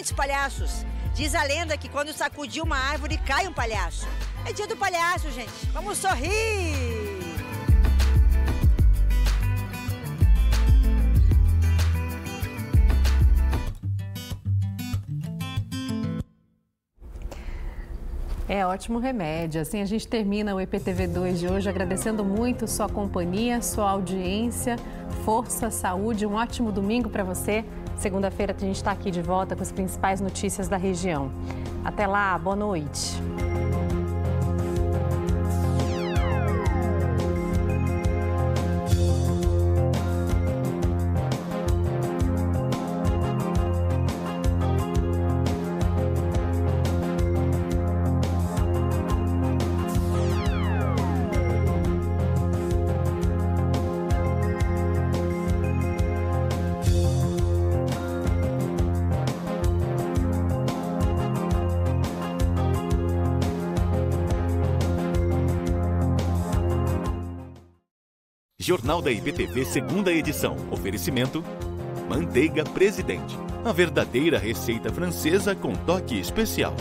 muitos palhaços. Diz a lenda que quando sacudir uma árvore cai um palhaço. É dia do palhaço, gente. Vamos sorrir! É ótimo remédio. Assim a gente termina o EPTV2 de hoje agradecendo muito sua companhia, sua audiência, força, saúde. Um ótimo domingo para você. Segunda-feira a gente está aqui de volta com as principais notícias da região. Até lá, boa noite. Jornal da IPTV, segunda edição. Oferecimento: Manteiga Presidente. A verdadeira receita francesa com toque especial.